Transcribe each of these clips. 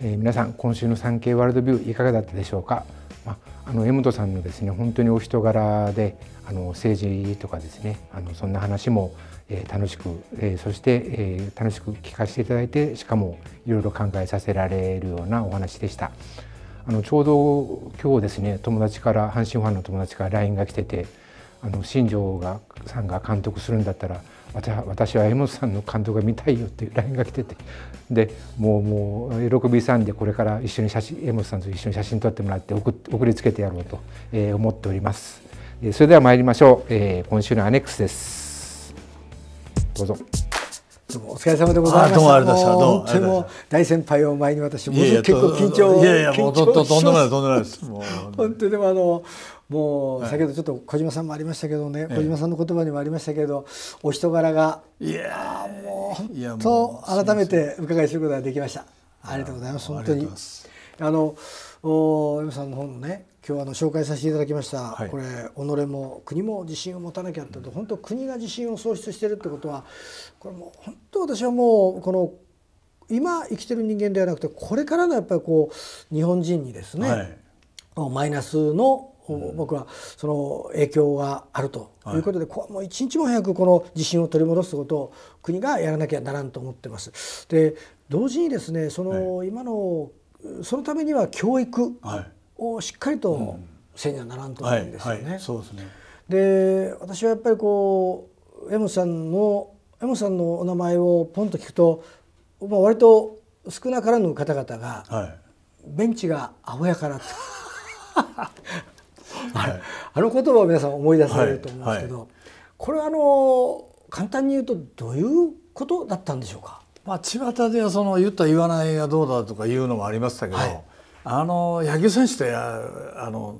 えー、皆さん今週の産経ワールドビューいかがだったでしょうか、まあ、あの江本さんのですね本当にお人柄であの政治とかですねあのそんな話も、えー、楽しく、えー、そして、えー、楽しく聞かせていただいてしかもいろいろ考えさせられるようなお話でした。あのちょうど今日ですね友達から阪神ファンの友達から LINE が来ててあの新庄がさんが監督するんだったら私は江本さんの監督が見たいよっていう LINE が来ててでもうもう喜びさんでこれから一緒に写真江本さんと一緒に写真撮ってもらって送送りつけてやろうと、えー、思っておりますそれでは参りましょう、えー、今週のアネックスですどうぞどうもお疲れ様でございました。どうもありがとうございました。どうも。大先輩を前に私も結構緊張。いやいやもうととんでもないとんでもないです。本当でもあのもう先ほどちょっと小島さんもありましたけどね、小島さんの言葉にもありましたけど、お人柄がいやもう本当改めて伺いすることができました。ありがとうございます。本当に。あのお M さんの本のね今日あの紹介させていただきました、はい、これ己も国も自信を持たなきゃってと本当国が自信を喪失してるってことはこれもう本当私はもうこの今生きてる人間ではなくてこれからのやっぱりこう日本人にですね、はい、マイナスの僕はその影響があるということで、はい、もう一日も早くこの自信を取り戻すことを国がやらなきゃならんと思ってます。で同時にですねその今のそのためには教育をしっかりとせにはならんと思うんですよね。で私はやっぱりこう江本さんの江本さんのお名前をポンと聞くと、まあ、割と少なからぬ方々が、はい、ベンチがアホやからって はい、あの言葉を皆さん思い出されると思うんですけど、はい、これはあの簡単に言うとどういうことだったんでしょうか？まあ、巷ではその言った言わないがどうだとかいうのもありましたけど、はい、あの野球選手ってあの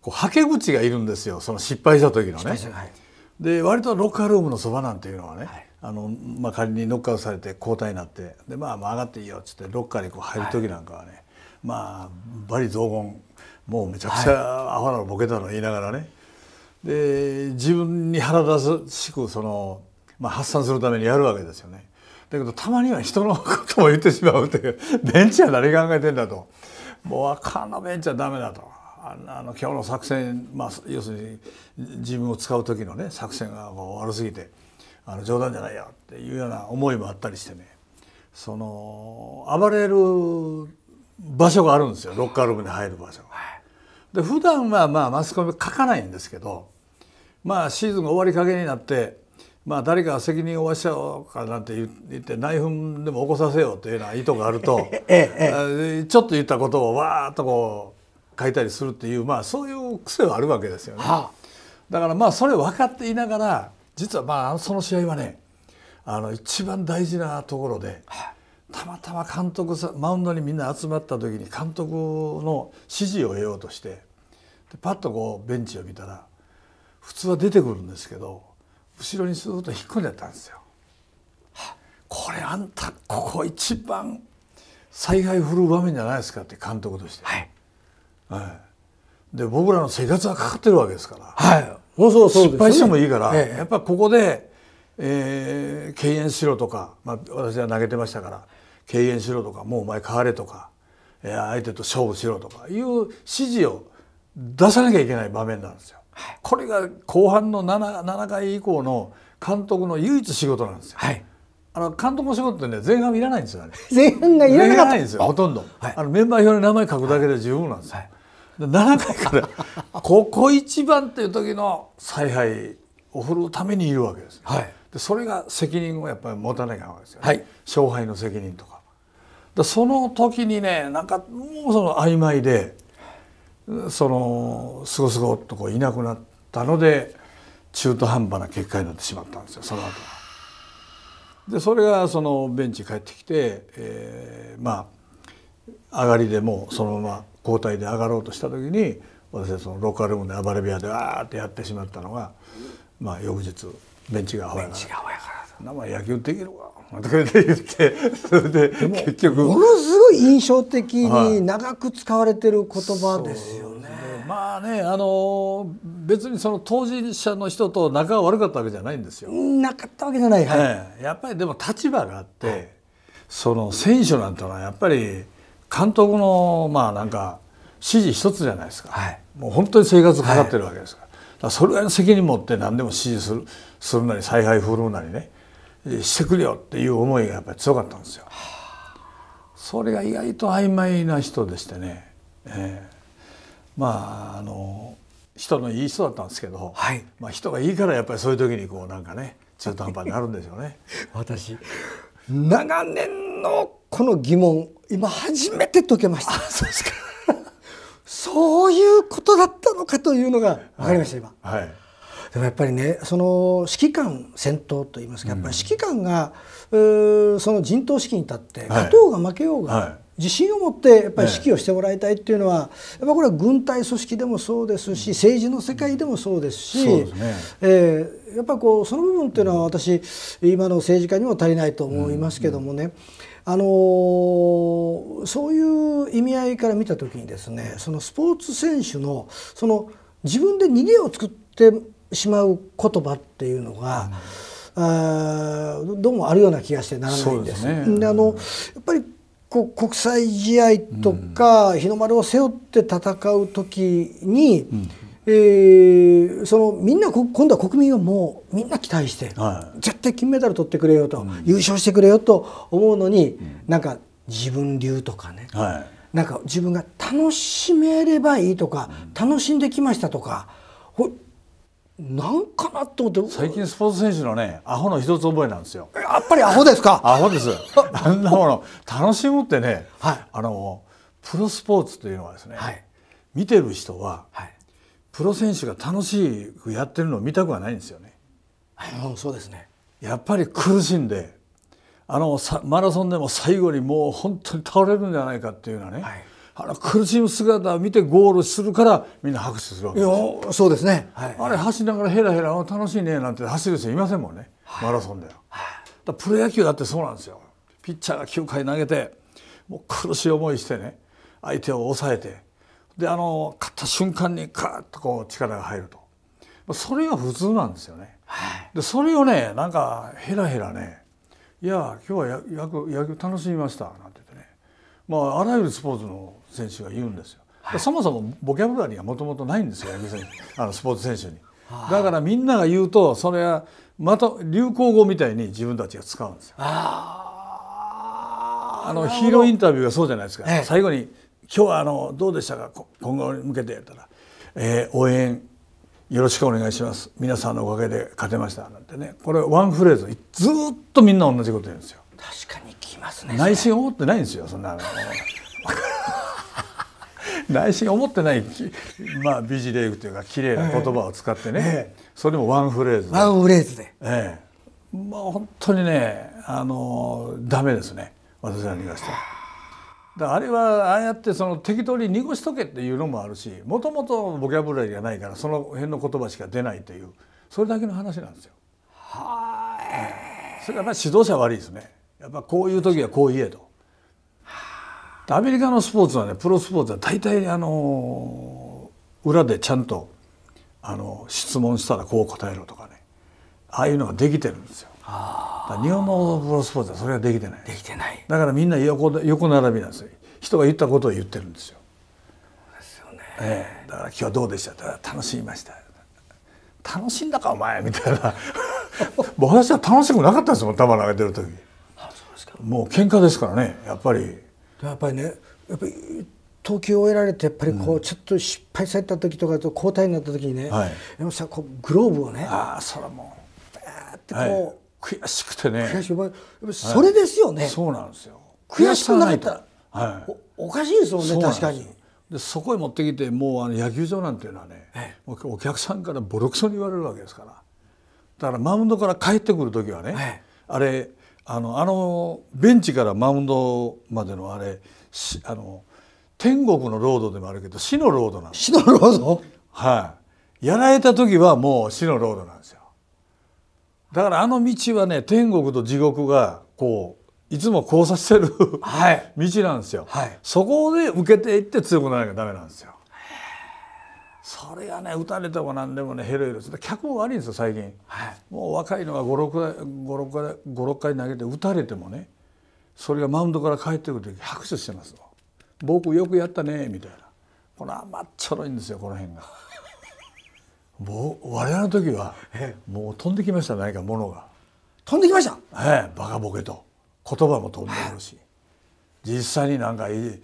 こうはけ口がいるんですよその失敗した時のね。はい、で割とロッカールームのそばなんていうのはね、はい、あのまあ、仮にノックアウトされて交代になってで、まあ、まあ上がっていいよっつってロッカーにこう入る時なんかはね、まあ罵詈雑言もうめちゃくちゃアホなのボケたの言いながらね。で自分に腹立たしくその、まあ、発散するためにやるわけですよね。だけどたまには人のことも言ってしまうという ベンチは何考えてんだと。もうあかんのベンチはダメだと。あの今日の作戦、まあ、要するに自分を使う時のね作戦が悪すぎてあの冗談じゃないよっていうような思いもあったりしてね。その暴れる場所があるんですよ。ロッカールームに入る場所が。で普段はまあマスコミ書かないんですけどまあシーズンが終わりかけになってまあ誰か責任を負わしちゃおうかなんて言って内紛でも起こさせようというような意図があると、ちょっと言ったことをわーっとこう書いたりするっていうまあそういう癖はあるわけですよね。はあ、だからまあそれ分かっていながら実はまあその試合はねあの一番大事なところで、たまたま監督さマウンドにみんな集まった時に監督の指示を得ようとしてでパッとこうベンチを見たら普通は出てくるんですけど。後ろにスーッと引っ込んでたんですよ。これあんたここ一番災害振るう場面じゃないですかって監督として。はい。はい、で僕らの生活がかかってるわけですから。はい。もうそうそう、ね、失敗してもいいから、ええ、やっぱここで、えー、敬遠しろとか、まあ、私は投げてましたから敬遠しろとかもうお前変われとか、えー、相手と勝負しろとかいう指示を出さなきゃいけない場面なんですよ。これが後半の 7, 7回以降の監督の唯一仕事なんですよ。はい。あの監督の仕事ってね前半いらないんですよ 前半がいらないんですよほとんど、はい、あのメンバー表に名前書くだけで十分なんですよ、はい。はい、7回から ここ一番っていう時の采配を振るためにいるわけです、はい、でそれが責任をやっぱり持たなきゃいけないわけですよ、ね、はい、勝敗の責任とかでその時にねなんかもうその曖昧でそのすごすごっとこういなくなったので中途半端な結果になってしまったんですよその後。でそれがそのベンチ帰ってきて、えー、まあ上がりでもそのまま交代で上がろうとした時に私はそのローカールームで暴れ部屋でわーってやってしまったのが、まあ、翌日ベンチがアホやから名前野球できるか？とか言って それで結局。ものすごい印象的に長く使われてる言葉ですよね。ままあねあの別にその当事者の人と仲が悪かったわけじゃないんですよ。なかったわけじゃない、はい、ね、やっぱりでも立場があって、はい、その選手なんてのはやっぱり監督のまあなんか指示一つじゃないですか、はい、もう本当に生活かかってるわけですから,、それぐらいの責任持って何でも指示するするなり采配振るうなりねしてくれよっていう思いがやっぱり強かったんですよ。それが意外と曖昧な人でしてね、えー、まああの人のいい人だったんですけど、はい、まあ人がいいからやっぱりそういう時にこうなんかね中途半端になるんですよね。私長年のこの疑問今初めて解けました。そうですか。そういうことだったのかというのが分かりました、今。はい。でもやっぱりねその指揮官先頭といいますかやっぱり指揮官が、うん、その陣頭指揮に立って勝とうが負けようが、はい、自信を持ってやっぱり指揮をしてもらいたいっていうのは、やっぱこれは軍隊組織でもそうですし政治の世界でもそうですし、ね。えー、やっぱこうその部分っていうのは私今の政治家にも足りないと思いますけどもね、あのー、そういう意味合いから見た時にですねそのスポーツ選手のその自分で逃げを作ってしまう言葉っていうのが、うん、あどうもあるような気がしてならないんです。で、ね、あのやっぱりこう国際試合とか、うん、日の丸を背負って戦う時に、うん、えー、そのみんな今度は国民はもうみんな期待して、はい、絶対金メダル取ってくれよと、うん、優勝してくれよと思うのに、うん、なんか自分流とかね、はい、なんか自分が楽しめればいいとか、楽しんできましたとかなんかなと思って。最近スポーツ選手のねアホの一つ覚えなんですよ。やっぱりアホですか？アホです。あんなもの楽しむってね、はい、あのプロスポーツというのはですね、はい、見てる人は、はい、プロ選手が楽しくやってるのを見たくはないんですよね、はい、そうですね。やっぱり苦しんであのマラソンでも最後にもう本当に倒れるんじゃないかっていうのはね、はいあの苦しむ姿を見てゴールするからみんな拍手するわけです。そうですね、はい、あれ走りながらヘラヘラ楽しいねなんて走る人いませんもんね、はい、マラソンでは、はい、プロ野球だってそうなんですよ。ピッチャーが9回投げてもう苦しい思いしてね相手を抑えてであの勝った瞬間にカーッとこう力が入ると。それが普通なんですよね、はい、でそれをねなんかヘラヘラね「いや今日は野球野球楽しみました」なんて言ってね。まああらゆるスポーツの選手が言うんですよ。はい、そもそもボキャブラリーがもともとないんですよ野球選手あのスポーツ選手に。だからみんなが言うとそれはまた流行語みたいに自分たちが使うんですよ。あのヒーローインタビューがそうじゃないですか、ええ、最後に「今日はあのどうでしたか今後に向けて」やったら、えー「応援よろしくお願いします。皆さんのおかげで勝てました」なんてね。これワンフレーズずっとみんな同じこと言うんですよ。確かに聞きますね内心思ってないんですよそんな内心思ってないまあ美辞麗句というか綺麗な言葉を使ってね、ええ、それもワンフレーズワンフレーズで、ええ、まあ本当にねあのダメですね私らに言わせて。だあれはああやってその適当に濁しとけっていうのもあるしもともとボキャブラリーがないからその辺の言葉しか出ないというそれだけの話なんですよ。はい、それはやっぱり指導者悪いですね。やっぱこういう時はこう言えと。アメリカのスポーツはねプロスポーツは大体あの裏でちゃんとあの質問したらこう答えろとかね。ああいうのができてるんですよ。日本のプロスポーツはそれができてない。できてない。だからみんな横横並びなんですよ。人が言ったことを言ってるんですよ。ですよね、ええ、だから今日はどうでした？楽しみました。楽しんだかお前みたいな。私は楽しくなかったんですもん球投げてる時。もう喧嘩ですからねやっぱりやっぱりねやっぱり投球を終えられてやっぱりこう、ちょっと失敗された時とかと交代になった時にね、はい、山下こうグローブをねああそれも。バーってこう、はい。悔しくてね。悔しくそれですよね、はい、そうなんですよ。悔しくなかった。ら、はい、おかしいですもんね確かに。でそこへ持ってきてもうあの野球場なんていうのはね、ええ、お客さんからボロクソに言われるわけですから。だからマウンドから帰ってくる時はね、え、あれあのあのベンチからマウンドまでのあれあの天国のロードでもあるけど死のロードなんです。死のロード？はい、やられた時はもう死のロードなんですよ。だからあの道はね天国と地獄がこういつも交差してるはい、道なんですよ、はい、そこで受けていって強くならなきゃダメなんですよそれがね打たれても何でもねヘロヘロする。脚本悪いんですよ最近、はい、もう若いのが56回投げて打たれてもねそれがマウンドから帰ってくる時拍手してます僕よくやったねみたいな。この甘っちょろいんですよこの辺が。もう我々の時はもう飛んできました何かものが。飛んできました？ええバカボケと。言葉も飛んでくるし。実際になんか100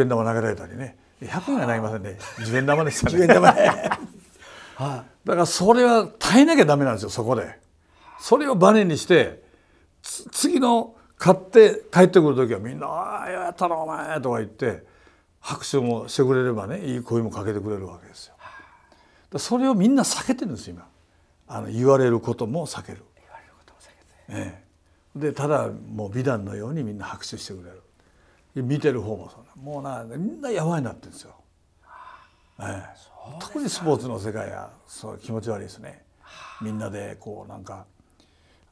円玉投げられたりね100円はなりませんね。10円玉でしたね。10円玉 はい、だからそれは耐えなきゃダメなんですよそこで。それをバネにして次の買って帰ってくる時はみんな「ああやったなお前」とか言って拍手もしてくれればねいい声もかけてくれるわけですよ。それをみんな避けてるんです今。あの言われることも避ける。言われることも避けて、ええ、でただもう美談のようにみんな拍手してくれる。見てる方もそうもうなみんなやばいなってんですよ。ええ、特にスポーツの世界はそう気持ち悪いですね。みんなでこうなんか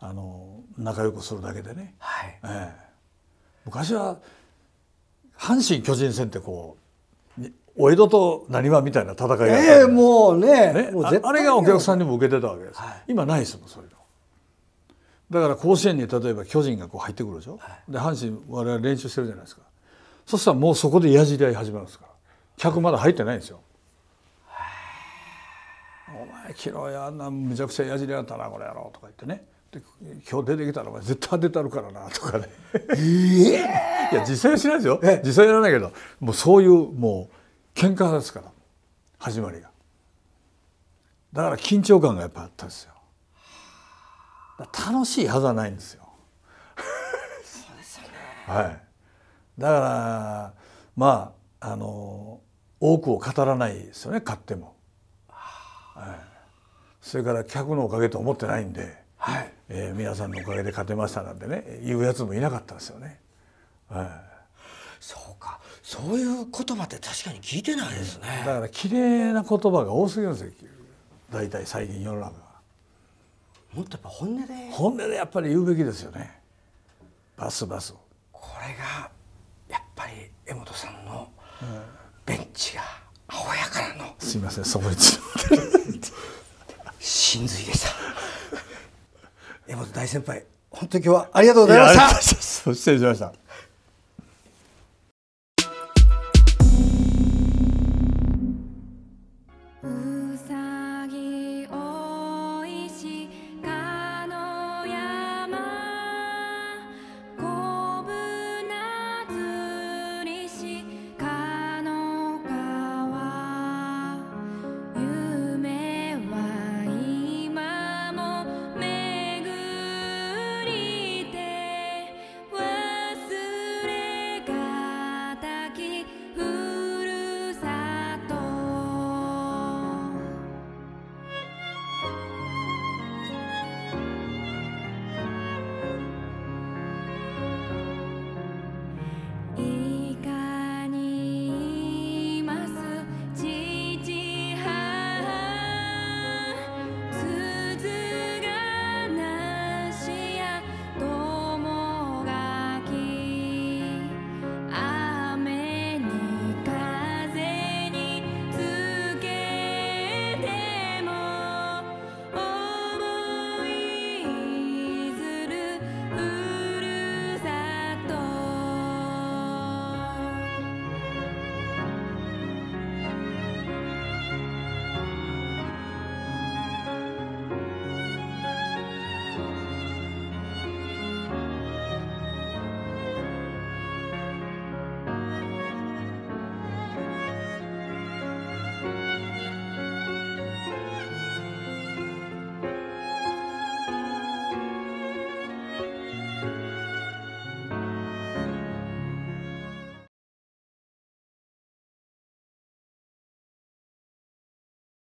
あの仲良くするだけでね。はい。ええ、昔は阪神・巨人戦ってこうお江戸と浪速みたいな戦いがあった、ええ、もうねね。もうあれがお客さんにも受けてたわけです、はい、今ないですもんそういうの。だから甲子園に例えば巨人がこう入ってくるでしょ、はい、で阪神我々練習してるじゃないですかそしたらもうそこでやじり合い始まるんですから。客まだ入ってないんですよ。お前昨日あんなめちゃくちゃやじり合ったなこれやろとか言ってね。で今日出てきたらお前絶対出たるからなとかね、えー、いや実際はしないですよ。実際やらないけどもうそういうもう喧嘩ですから始まりが。だから緊張感がやっぱあったんですよ。楽しいはずはないんですよ。そうですよね。はいだからまああの多くを語らないですよね買っても、はい、それから客のおかげと思ってないんで、はい。えー、皆さんのおかげで勝てましたなんてね言うやつもいなかったですよね。はい、そうか。そういう言葉って確かに聞いてないですね。だから綺麗な言葉が多すぎるんですよ大体最近世の中が。もっとやっぱ本音で。本音でやっぱり言うべきですよね。バスバスこれが江本さんのベンチが青やからのすいませんそこに真髄でした。江本大先輩本当に今日はありがとうございました。失礼しました